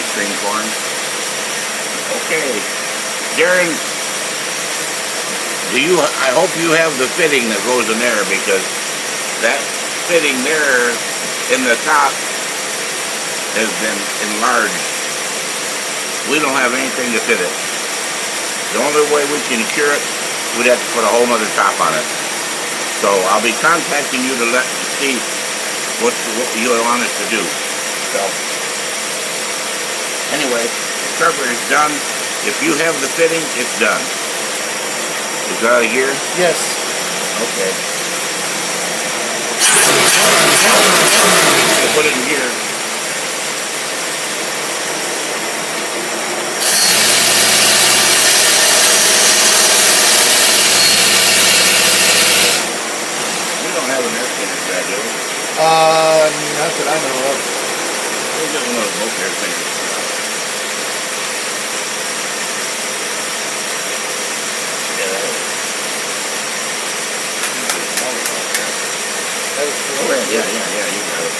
the for him. Okay. Darrin, do you, I hope you have the fitting that goes in there because that fitting there in the top has been enlarged. We don't have anything to fit it. The only way we can cure it, we'd have to put a whole other top on it. So I'll be contacting you to let see what, what you want us to do. So the cover is done. If you have the fitting, it's done. Is that out of here? Yes. Okay. Put it in here. We don't have an air cleaner for that, do we? Uh, not that I know of. We just one of those air cleaners. Yeah, that is. That was Oh, yeah, yeah, yeah, you got it.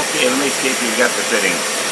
Okay, let me see if you got the fitting.